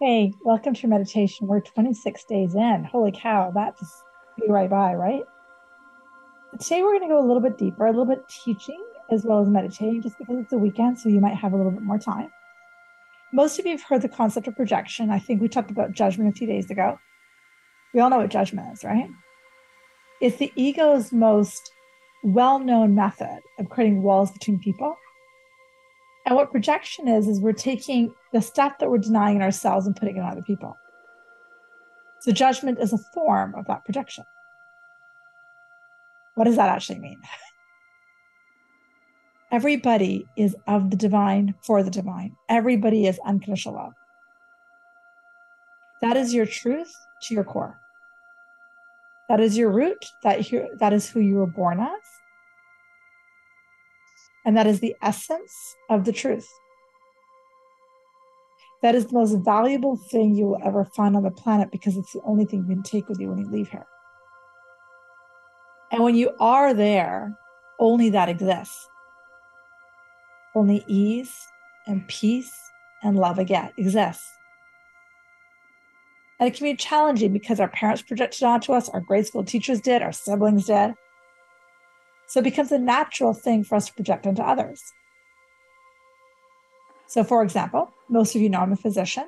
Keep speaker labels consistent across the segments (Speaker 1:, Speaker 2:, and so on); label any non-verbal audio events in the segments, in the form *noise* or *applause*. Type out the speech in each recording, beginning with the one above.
Speaker 1: Hey, welcome to meditation. We're 26 days in. Holy cow, that just flew right by, right? Today we're going to go a little bit deeper, a little bit teaching as well as meditating, just because it's a weekend, so you might have a little bit more time. Most of you have heard the concept of projection. I think we talked about judgment a few days ago. We all know what judgment is, right? It's the ego's most well known method of creating walls between people and what projection is, is we're taking the stuff that we're denying in ourselves and putting it on other people. So judgment is a form of that projection. What does that actually mean? *laughs* Everybody is of the divine for the divine. Everybody is unconditional love. That is your truth to your core. That is your root. That, that is who you were born as. And that is the essence of the truth. That is the most valuable thing you will ever find on the planet because it's the only thing you can take with you when you leave here. And when you are there, only that exists. Only ease and peace and love again exists. And it can be challenging because our parents projected onto us, our grade school teachers did, our siblings did. So it becomes a natural thing for us to project onto others. So, for example, most of you know I'm a physician,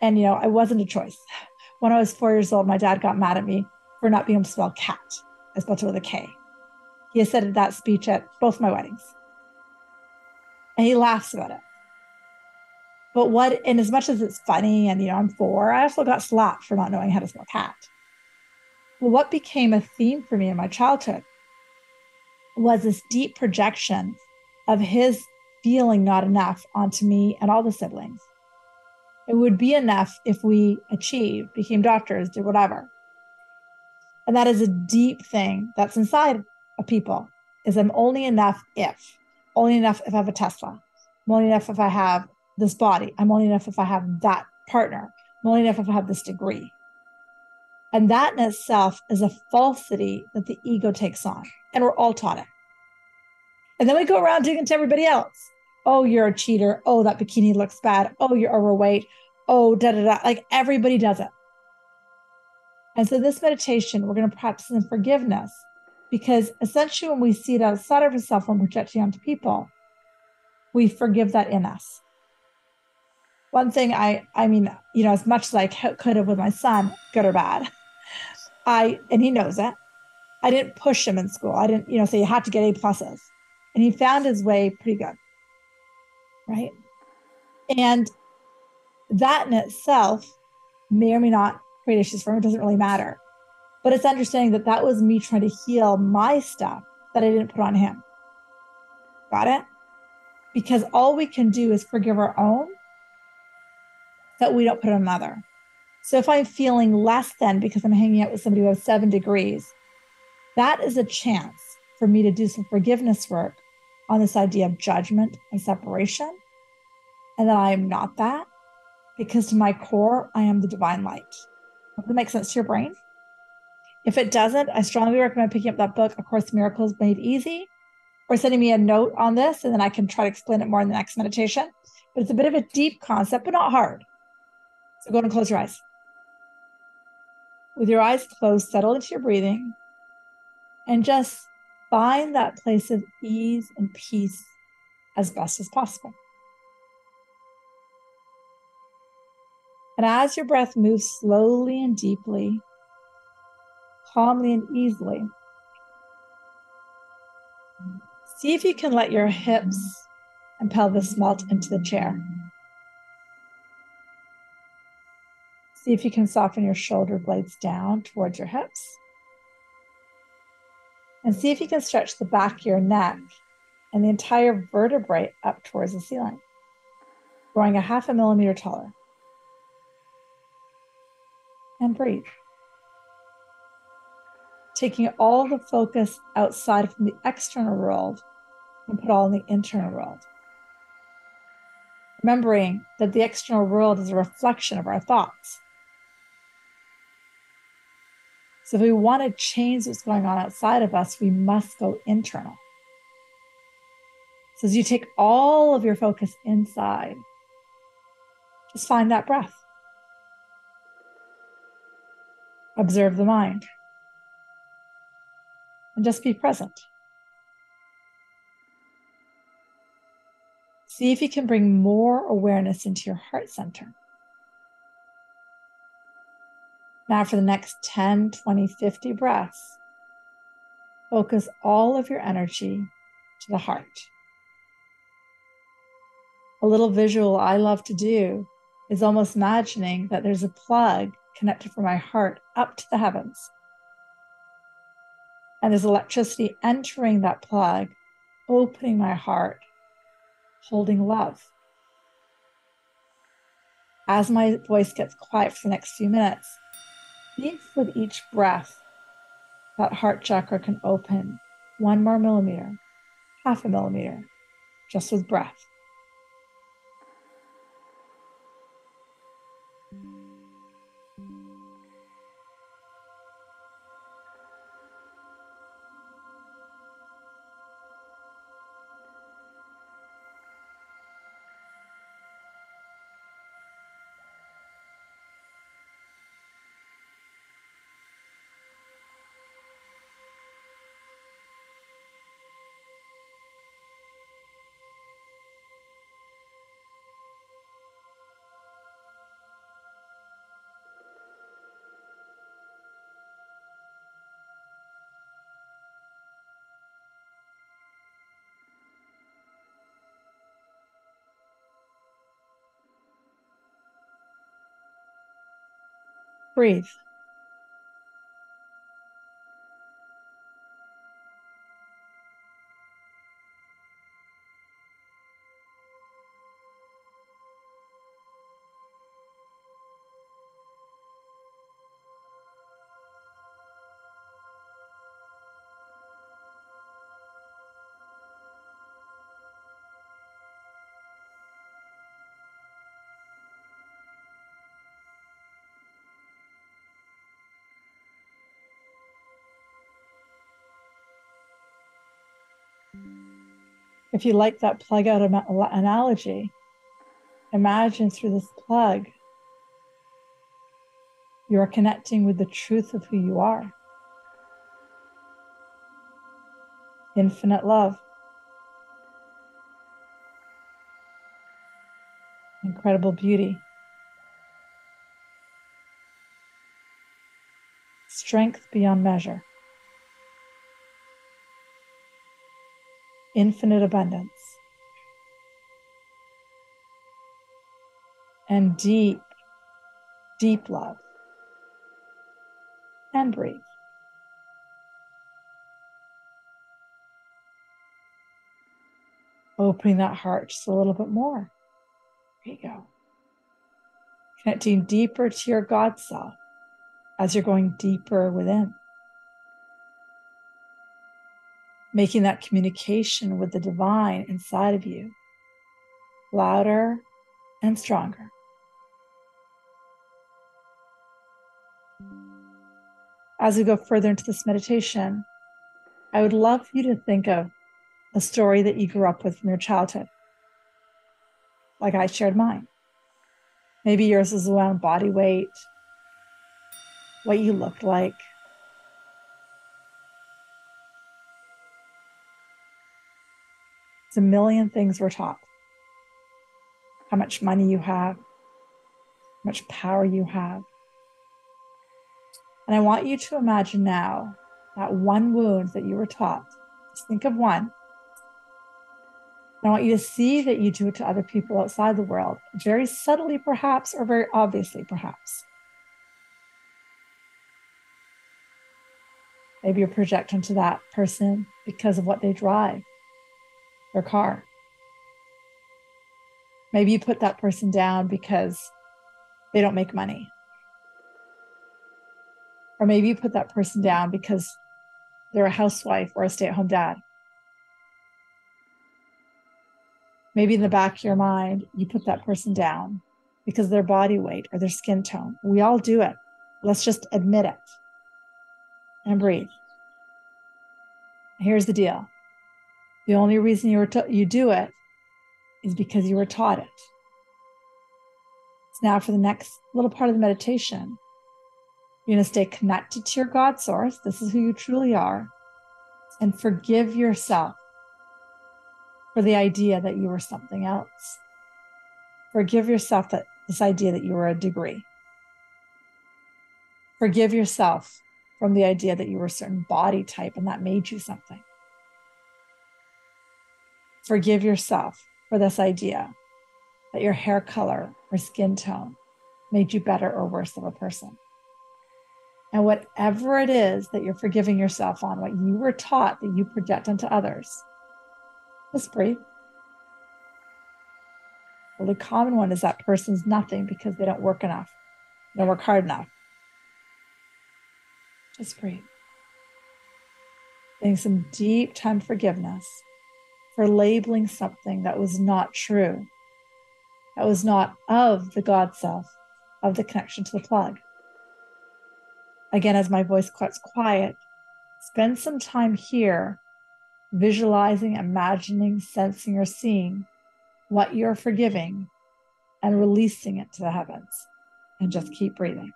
Speaker 1: and you know I wasn't a choice. *laughs* When I was four years old, my dad got mad at me for not being able to spell cat. I spelled it with a K. He has said that speech at both my weddings, and he laughs about it. But what, and as much as it's funny, and you know I'm four, I also got slapped for not knowing how to spell cat. Well, what became a theme for me in my childhood was this deep projection of his feeling not enough onto me and all the siblings. It would be enough if we achieved, became doctors, did whatever. And that is a deep thing that's inside of people is I'm only enough if, only enough if I have a Tesla. I'm only enough if I have this body. I'm only enough if I have that partner. I'm only enough if I have this degree. And that in itself is a falsity that the ego takes on. And we're all taught it. And then we go around doing it to everybody else. Oh, you're a cheater. Oh, that bikini looks bad. Oh, you're overweight. Oh, da da da. Like everybody does it. And so, this meditation, we're going to practice in forgiveness because essentially, when we see it outside of ourselves when we're projecting onto people, we forgive that in us. One thing I, I mean, you know, as much as I could have with my son, good or bad, I, and he knows it, I didn't push him in school. I didn't, you know, say you had to get A pluses and he found his way pretty good. Right. And that in itself may or may not create issues for him. It doesn't really matter. But it's understanding that that was me trying to heal my stuff that I didn't put on him. Got it? Because all we can do is forgive our own that we don't put on another. So if I'm feeling less than because I'm hanging out with somebody who has seven degrees, that is a chance for me to do some forgiveness work on this idea of judgment and separation, and that I am not that, because to my core, I am the divine light. Does that make sense to your brain? If it doesn't, I strongly recommend picking up that book, A Course Miracles Made Easy, or sending me a note on this, and then I can try to explain it more in the next meditation. But it's a bit of a deep concept, but not hard. So go and close your eyes. With your eyes closed, settle into your breathing and just find that place of ease and peace as best as possible. And as your breath moves slowly and deeply, calmly and easily, see if you can let your hips and pelvis melt into the chair. See if you can soften your shoulder blades down towards your hips. And see if you can stretch the back of your neck and the entire vertebrae up towards the ceiling, growing a half a millimeter taller. And breathe. Taking all the focus outside from the external world and put all in the internal world. Remembering that the external world is a reflection of our thoughts. So if we want to change what's going on outside of us, we must go internal. So as you take all of your focus inside, just find that breath. Observe the mind and just be present. See if you can bring more awareness into your heart center. Now, for the next 10, 20, 50 breaths, focus all of your energy to the heart. A little visual I love to do is almost imagining that there's a plug connected from my heart up to the heavens. And there's electricity entering that plug, opening my heart, holding love. As my voice gets quiet for the next few minutes, if with each breath, that heart chakra can open one more millimeter, half a millimeter, just with breath. Breathe. If you like that plug out analogy, imagine through this plug, you are connecting with the truth of who you are. Infinite love. Incredible beauty. Strength beyond measure. Infinite abundance, and deep, deep love. And breathe. Opening that heart just a little bit more. There you go. Connecting deeper to your God self as you're going deeper within. Making that communication with the divine inside of you louder and stronger. As we go further into this meditation, I would love for you to think of a story that you grew up with from your childhood, like I shared mine. Maybe yours is around body weight, what you looked like, It's a million things we're taught. How much money you have, how much power you have. And I want you to imagine now that one wound that you were taught. Just think of one. I want you to see that you do it to other people outside the world, very subtly, perhaps, or very obviously, perhaps. Maybe you project onto that person because of what they drive, their car. Maybe you put that person down because they don't make money. Or maybe you put that person down because they're a housewife or a stay at home dad. Maybe in the back of your mind, you put that person down because their body weight or their skin tone. We all do it. Let's just admit it and breathe. Here's the deal the only reason you, were you do it is because you were taught it. So now, for the next little part of the meditation, You're going to stay connected to your God source. This is who you truly are. And forgive yourself for the idea that you were something else. Forgive yourself that this idea that you were a degree. Forgive yourself from the idea that you were a certain body type and that made you something. Forgive yourself for this idea that your hair color or skin tone made you better or worse of a person. And whatever it is that you're forgiving yourself on, what you were taught that you project onto others, just breathe. Well, the common one is that person's nothing because they don't work enough, they don't work hard enough. Just breathe. Getting some deep time forgiveness for labeling something that was not true, that was not of the God self, of the connection to the plug. Again, as my voice gets quiet, spend some time here visualizing, imagining, sensing, or seeing what you're forgiving and releasing it to the heavens. And just keep breathing.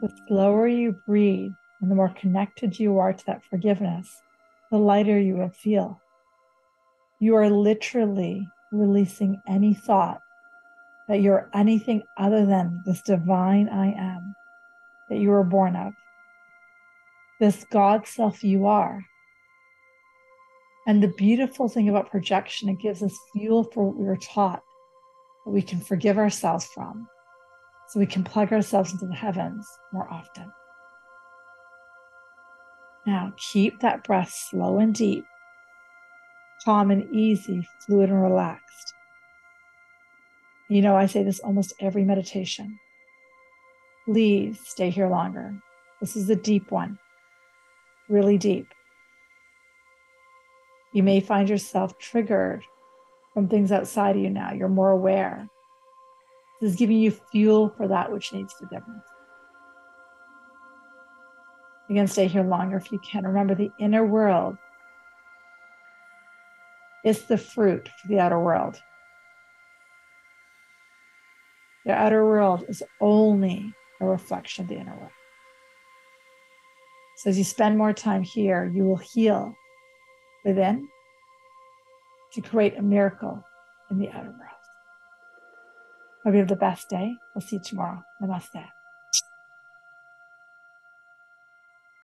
Speaker 1: The slower you breathe and the more connected you are to that forgiveness, the lighter you will feel. You are literally releasing any thought that you're anything other than this divine I am that you were born of, this God self you are. And the beautiful thing about projection, it gives us fuel for what we were taught that we can forgive ourselves from so we can plug ourselves into the heavens more often. Now, keep that breath slow and deep, calm and easy, fluid and relaxed. You know, I say this almost every meditation. Please stay here longer. This is a deep one, really deep. You may find yourself triggered from things outside of you now. You're more aware. This is giving you fuel for that which needs forgiveness. Again, stay here longer if you can. Remember, the inner world is the fruit for the outer world. The outer world is only a reflection of the inner world. So as you spend more time here, you will heal within to create a miracle in the outer world. Hope you have the best day. We'll see you tomorrow. Namaste.